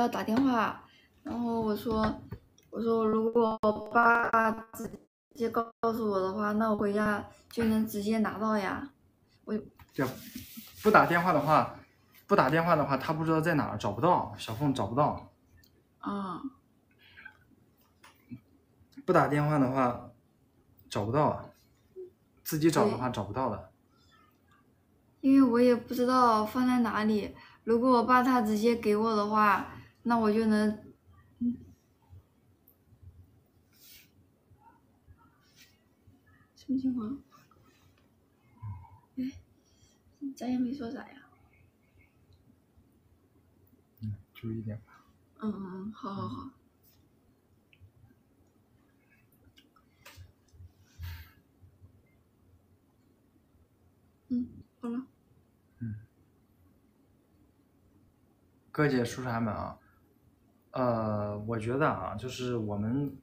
要打电话，然后我说我说如果我爸直接告诉我的话，那我回家就能直接拿到呀。我这不打电话的话，不打电话的话，他不知道在哪儿，找不到，小凤找不到。啊，不打电话的话，找不到啊，自己找的话找不到的。因为我也不知道放在哪里。如果我爸他直接给我的话，那我就能，嗯，什么情况？哎，咱也没说啥呀。嗯，注意点吧。嗯嗯嗯，好好好。嗯，好了。嗯哥姐叔叔阿姨们啊，呃，我觉得啊，就是我们，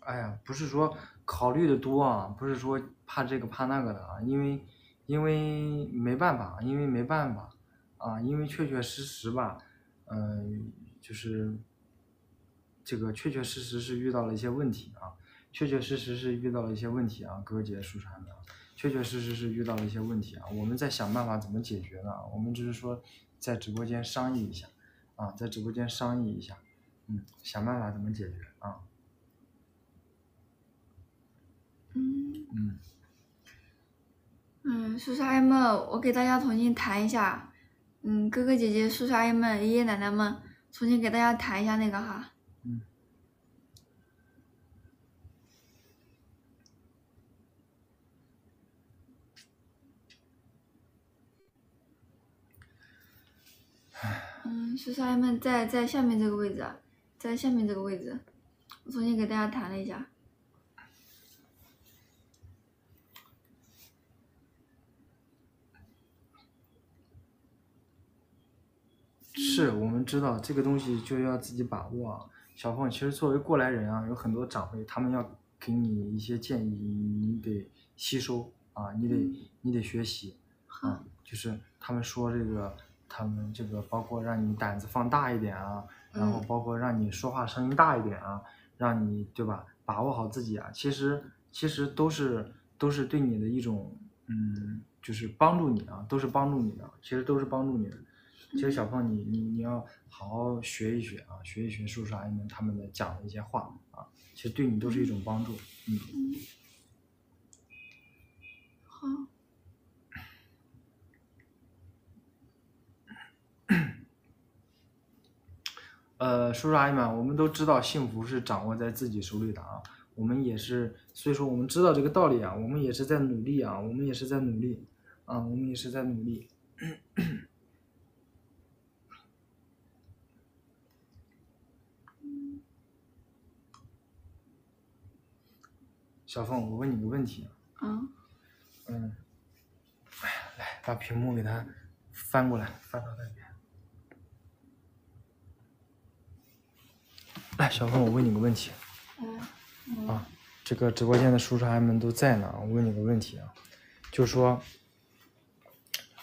哎呀，不是说考虑的多啊，不是说怕这个怕那个的啊，因为因为没办法，因为没办法啊，因为确确实实吧，嗯、就是这个确确实实是遇到了一些问题啊，确确实实是遇到了一些问题啊，哥哥姐叔叔阿姨们，确确实实是遇到了一些问题啊，我们在想办法怎么解决呢？我们只是说在直播间商议一下，啊，在直播间商议一下，嗯，想办法怎么解决啊，嗯嗯，嗯，叔叔阿姨们，我给大家重新谈一下。嗯，哥哥姐姐、叔叔阿姨们、爷爷奶奶们，重新给大家谈一下那个哈。嗯。嗯，叔叔阿姨们在在下面这个位置，啊，在下面这个位置，我重新给大家弹了一下。是我们知道这个东西就要自己把握啊。小凤，其实作为过来人啊，有很多长辈他们要给你一些建议，你得吸收啊，你得你得学习啊。就是他们说这个，他们这个包括让你胆子放大一点啊，然后嗯包括让你说话声音大一点啊，让你对吧，把握好自己啊。其实其实都是都是对你的一种嗯，就是帮助你啊，都是帮助你的，其实都是帮助你的。其实小胖你，你你要好好学一学啊，学一学叔叔阿姨们他们的讲的一些话啊，其实对你都是一种帮助。嗯，好。呃，叔叔阿姨们，我们都知道幸福是掌握在自己手里的啊，我们也是，所以说我们知道这个道理啊，我们也是在努力啊，我们也是在努力啊，我们也是在努力。小凤，我问你个问题啊，嗯，嗯，哎，来把屏幕给它翻过来，翻到那边。来，小凤，我问你个问题嗯，啊，这个直播间的叔叔阿姨们都在呢，我问你个问题啊，就说，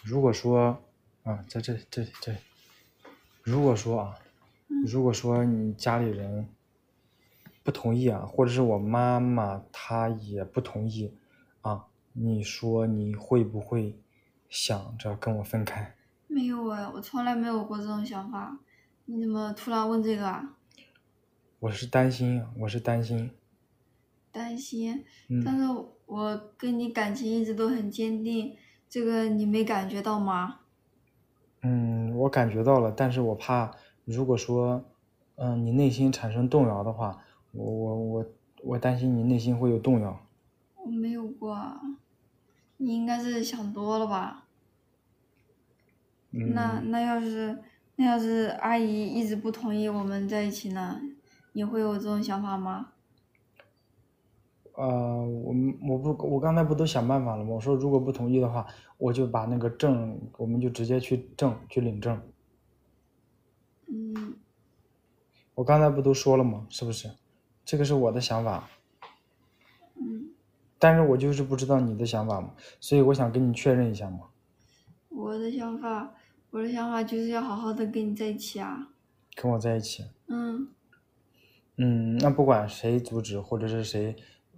如果说啊，在这这里这里，如果说啊，如果说你家里人不同意啊，或者是我妈妈她也不同意啊，你说你会不会想着跟我分开？没有哎，我从来没有过这种想法。你怎么突然问这个啊？我是担心啊，我是担心，担心，嗯，但是我跟你感情一直都很坚定，这个你没感觉到吗？嗯，我感觉到了，但是我怕，如果说，嗯，你内心产生动摇的话，我我我我担心你内心会有动摇。我没有过啊，你应该是想多了吧？嗯，那那要是那要是阿姨一直不同意我们在一起呢，你会有这种想法吗？呃，我们我不我刚才不都想办法了吗？我说如果不同意的话，我就把那个证，我们就直接去证去领证。嗯，我刚才不都说了吗？是不是？这个是我的想法，嗯，但是我就是不知道你的想法嘛，所以我想跟你确认一下嘛。我的想法，我的想法就是要好好的跟你在一起啊。跟我在一起。嗯，嗯，那不管谁阻止或者是谁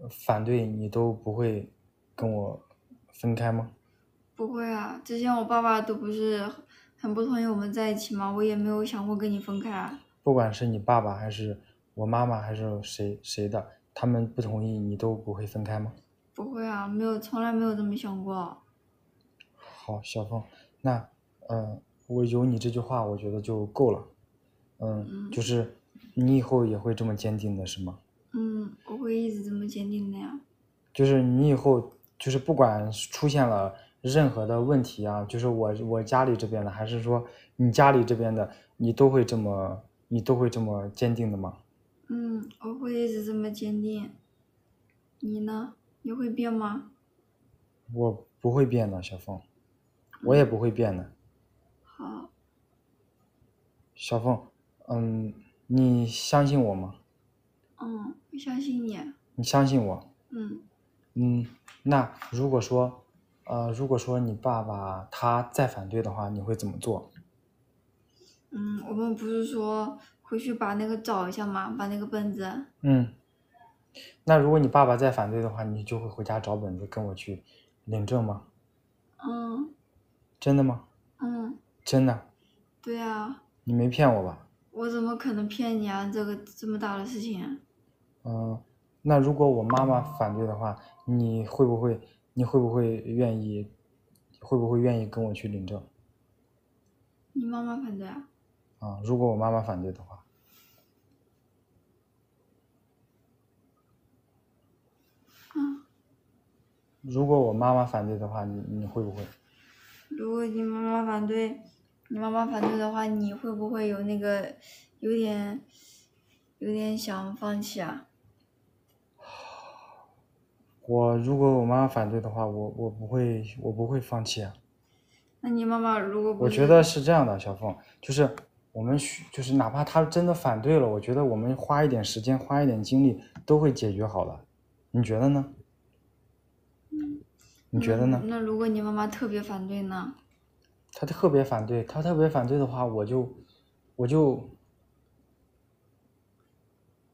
反对，你都不会跟我分开吗？不会啊，之前我爸爸都不是很不同意我们在一起嘛，我也没有想过跟你分开啊。不管是你爸爸还是我妈妈还是谁谁的，他们不同意，你都不会分开吗？不会啊，没有，从来没有这么想过。好，小凤，那嗯，我有你这句话，我觉得就够了。嗯，嗯就是你以后也会这么坚定的，是吗？嗯，我会一直这么坚定的呀。就是你以后就是不管出现了任何的问题啊，就是我我家里这边的，还是说你家里这边的，你都会这么你都会这么坚定的吗？嗯，我会一直这么坚定。你呢？你会变吗？我不会变的，小凤，我也不会变的。好，小凤，嗯，你相信我吗？嗯，我相信你。你相信我？嗯嗯，那如果说，呃，如果说你爸爸他再反对的话，你会怎么做？嗯，我们不是说回去把那个找一下吗？把那个本子。嗯，那如果你爸爸再反对的话，你就会回家找本子跟我去领证吗？嗯真的吗？嗯，真的，对啊，你没骗我吧？我怎么可能骗你啊？这个这么大的事情。嗯，那如果我妈妈反对的话，你会不会你会不会愿意会不会愿意跟我去领证你妈妈反对啊？啊？如果我妈妈反对的话，嗯，如果我妈妈反对的话，你你会不会？如果你妈妈反对，你妈妈反对的话，你会不会有那个有点有点想放弃啊？我如果我妈妈反对的话，我我不会我不会放弃啊。那你妈妈如果不我觉得是这样的，小凤，就是我们需就是哪怕她真的反对了，我觉得我们花一点时间，花一点精力都会解决好的。你觉得呢？你觉得呢？嗯那如果你妈妈特别反对呢？她特别反对，他特别反对的话，我就我就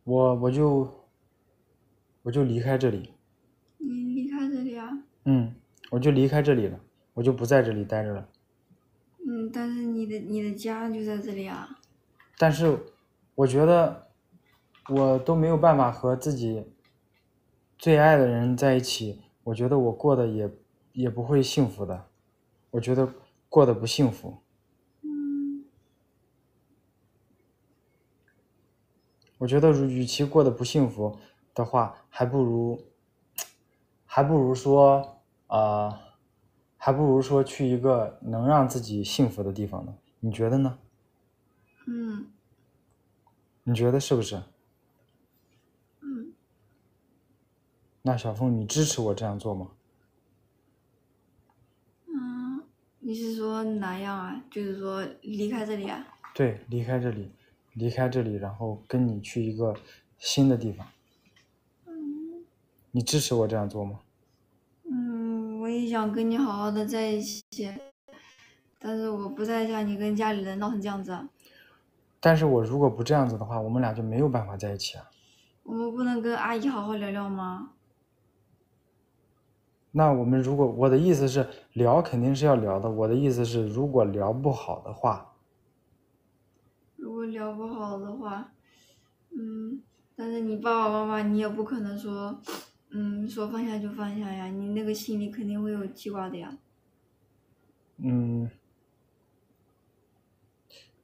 我我就我就离开这里，你离开这里啊？嗯，我就离开这里了，我就不在这里待着了。嗯，但是你的你的家就在这里啊。但是我觉得我都没有办法和自己最爱的人在一起，我觉得我过得也也不会幸福的，我觉得过得不幸福。嗯我觉得与其过得不幸福的话，还不如还不如说呃，还不如说去一个能让自己幸福的地方呢。你觉得呢？嗯你觉得是不是？嗯，那小凤，你支持我这样做吗？嗯，你是说哪样啊？就是说离开这里啊？对，离开这里，离开这里，然后跟你去一个新的地方。嗯你支持我这样做吗？嗯，我也想跟你好好的在一起，但是我不太想你跟家里人闹成这样子啊。但是我如果不这样子的话，我们俩就没有办法在一起啊。我们不能跟阿姨好好聊聊吗？那我们如果我的意思是聊肯定是要聊的，我的意思是如果聊不好的话，如果聊不好的话，嗯，但是你爸爸妈妈你也不可能说，嗯，说放下就放下呀，你那个心里肯定会有记挂的呀。嗯，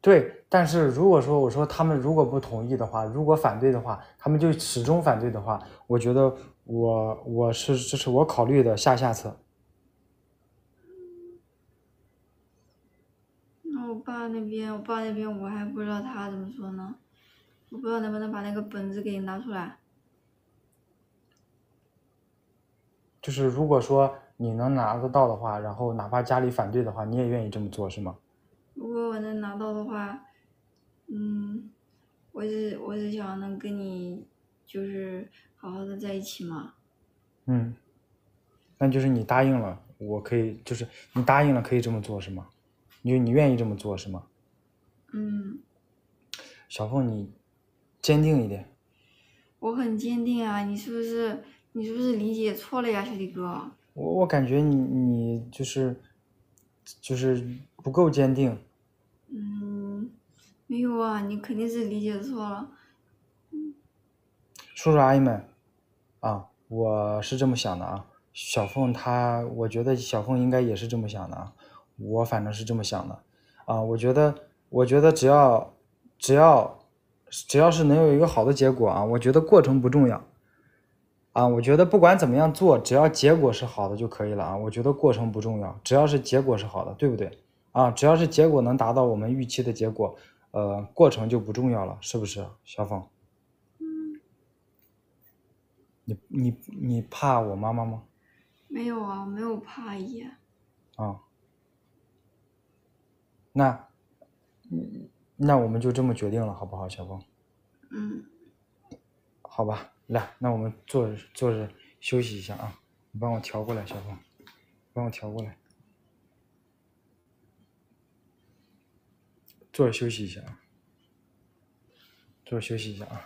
对。但是如果说我说他们如果不同意的话，如果反对的话，他们就始终反对的话，我觉得我我是这是我考虑的下下策。那我爸那边，我爸那边我还不知道他怎么说呢，我不知道能不能把那个本子给你拿出来。就是如果说你能拿得到的话，然后哪怕家里反对的话，你也愿意这么做是吗？如果我能拿到的话，嗯，我是我是想能跟你就是好好的在一起嘛。嗯，那就是你答应了，我可以，就是你答应了可以这么做是吗？你你愿意这么做是吗？嗯小凤你坚定一点。我很坚定啊，你是不是你是不是理解错了呀，小弟哥？我我感觉你你就是就是不够坚定。嗯，没有啊，你肯定是理解错了。叔叔阿姨们，啊，我是这么想的啊。小凤她，我觉得小凤应该也是这么想的啊。我反正是这么想的啊。我觉得，我觉得只要只要只要是能有一个好的结果啊，我觉得过程不重要啊。我觉得不管怎么样做，只要结果是好的就可以了啊。我觉得过程不重要，只要是结果是好的，对不对啊？只要是结果能达到我们预期的结果，呃，过程就不重要了，是不是，小凤？你你你怕我妈妈吗？没有啊，没有怕姨。啊，那，嗯，那我们就这么决定了，好不好，小峰？嗯。好吧，来，那我们坐着坐着休息一下啊，你帮我调过来，小峰，帮我调过来，坐着休息一下啊，坐着休息一下啊。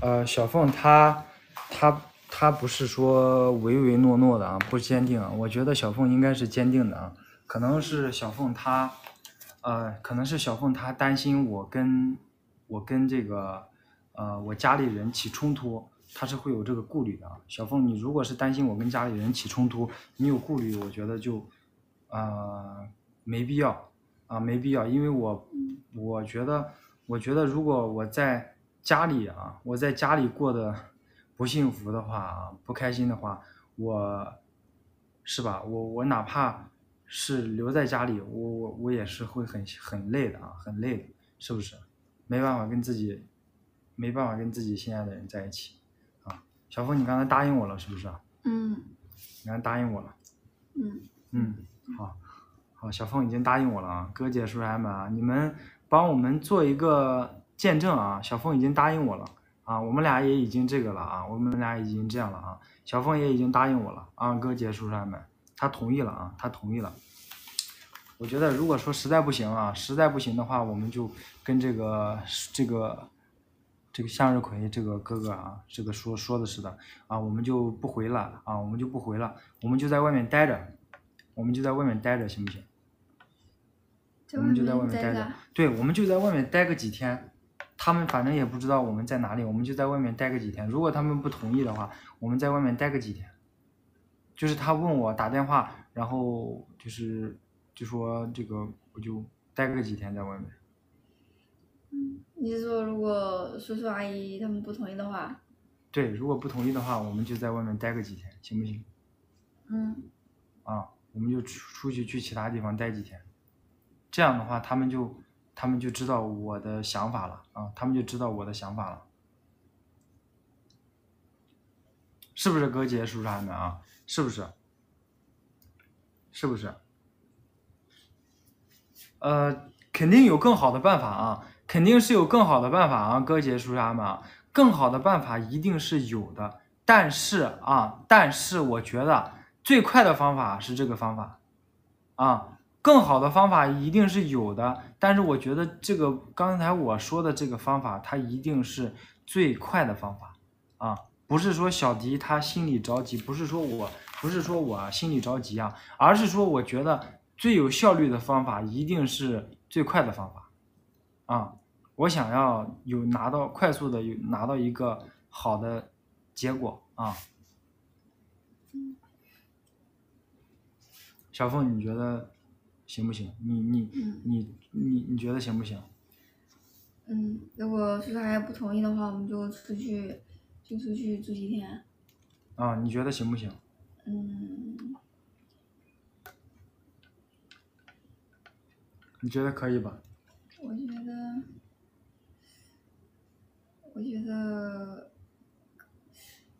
呃，小凤她。他他不是说唯唯诺诺的啊，不坚定啊。我觉得小凤应该是坚定的啊。可能是小凤她，呃，可能是小凤她担心我跟我跟这个呃我家里人起冲突，她是会有这个顾虑的啊。小凤，你如果是担心我跟家里人起冲突，你有顾虑，我觉得就呃没必要啊，没必要，因为我我觉得我觉得如果我在家里啊，我在家里过的。不幸福的话，不开心的话，我是吧？我我哪怕是留在家里，我我我也是会很很累的啊，很累的，是不是？没办法跟自己，没办法跟自己心爱的人在一起啊。小峰，你刚才答应我了，是不是？嗯。你刚才答应我了。嗯。嗯，好，好，小峰已经答应我了啊，哥姐叔叔们啊，你们帮我们做一个见证啊，小峰已经答应我了。啊，我们俩也已经这个了啊，我们俩已经这样了啊，小凤也已经答应我了啊，哥姐叔叔们，他同意了啊，他同意了。我觉得如果说实在不行啊，实在不行的话，我们就跟这个这个这个向日葵这个哥哥啊，这个说说的似的啊，我们就不回了啊，我们就不回了，我们就在外面待着，我们就在外面待着，行不行？我们就在外面待着，对，我们就在外面待个几天。他们反正也不知道我们在哪里，我们就在外面待个几天。如果他们不同意的话，我们在外面待个几天。就是他问我打电话，然后就是就说这个，我就待个几天在外面。嗯，你是说如果叔叔阿姨他们不同意的话？对，如果不同意的话，我们就在外面待个几天，行不行？嗯。啊，我们就出出去去其他地方待几天，这样的话他们就。他们就知道我的想法了啊，他们就知道我的想法了，是不是哥姐叔叔们啊？是不是？是不是？呃，肯定有更好的办法啊，肯定是有更好的办法啊，哥姐叔叔们啊，更好的办法一定是有的，但是啊，但是我觉得最快的方法是这个方法，啊。更好的方法一定是有的，但是我觉得这个刚才我说的这个方法，它一定是最快的方法啊！不是说小迪他心里着急，不是说我不是说我心里着急啊，而是说我觉得最有效率的方法一定是最快的方法啊！我想要有拿到快速的有拿到一个好的结果啊！小凤，你觉得？行不行？你你你你你觉得行不行？嗯，如果叔叔阿姨不同意的话，我们就出去，就出去住几天。啊，你觉得行不行？嗯。你觉得可以吧？我觉得，我觉得，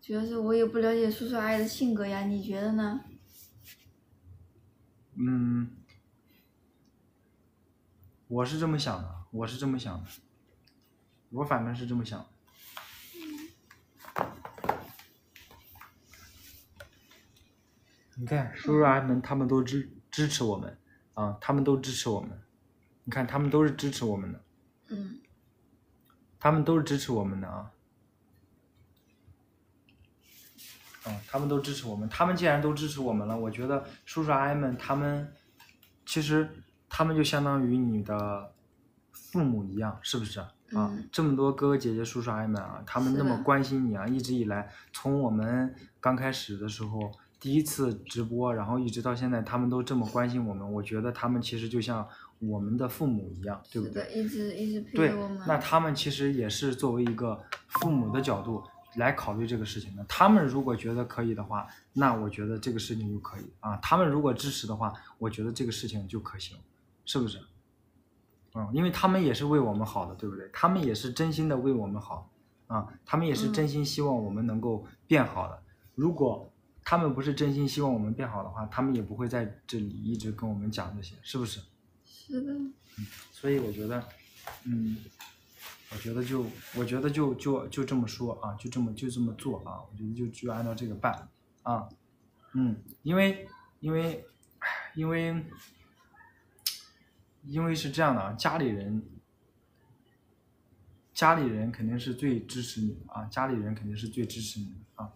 主要是我也不了解叔叔阿姨的性格呀，你觉得呢？嗯。我是这么想的，我是这么想的，我反正是这么想。你看，叔叔阿姨们他们都支支持我们，啊，他们都支持我们，你看他们都是支持我们的。嗯。他们都是支持我们的啊。嗯，他们都支持我们。他们既然都支持我们了，我觉得叔叔阿姨们他们其实他们就相当于你的父母一样，是不是啊？嗯这么多哥哥姐姐、叔叔阿姨们啊，他们那么关心你啊，一直以来，从我们刚开始的时候，第一次直播，然后一直到现在，他们都这么关心我们，我觉得他们其实就像我们的父母一样，对不对？一直一直陪我们。，那他们其实也是作为一个父母的角度来考虑这个事情的。他们如果觉得可以的话，那我觉得这个事情就可以啊。他们如果支持的话，我觉得这个事情就可行，是不是？嗯，因为他们也是为我们好的，对不对？他们也是真心的为我们好啊，他们也是嗯真心希望我们能够变好的。如果他们不是真心希望我们变好的话，他们也不会在这里一直跟我们讲这些，是不是？是的，嗯所以我觉得，嗯，我觉得就我觉得就就就这么说啊，就这么就这么做啊，我觉得就就按照这个办啊，嗯，因为因为唉因为因为是这样的啊，家里人家里人肯定是最支持你的啊，家里人肯定是最支持你的啊。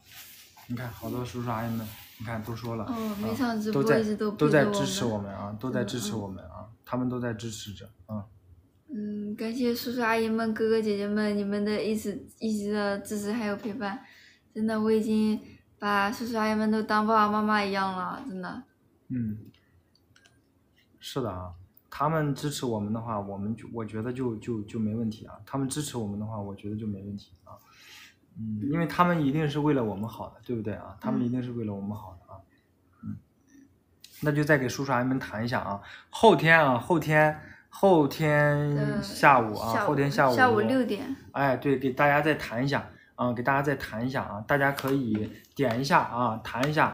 你看，好多叔叔阿姨们，你看都说了，哦每啊场直都在播一直都都在支持我们啊，都在支持我们啊，他们都在支持着，啊。嗯，感谢叔叔阿姨们、哥哥姐姐们，你们的一直一直的支持还有陪伴，真的我已经把叔叔阿姨们都当爸爸妈妈一样了，真的。嗯，是的啊，他们支持我们的话，我们就我觉得就就就没问题啊。他们支持我们的话，我觉得就没问题啊。嗯，因为他们一定是为了我们好的，对不对啊？他们嗯一定是为了我们好的啊。嗯，那就再给叔叔阿姨们谈一下啊。后天啊，后天后天呃下午啊，后天下午下午六点。哎，对，给大家再谈一下啊，给大家再谈一下啊，大家可以点一下啊，谈一下。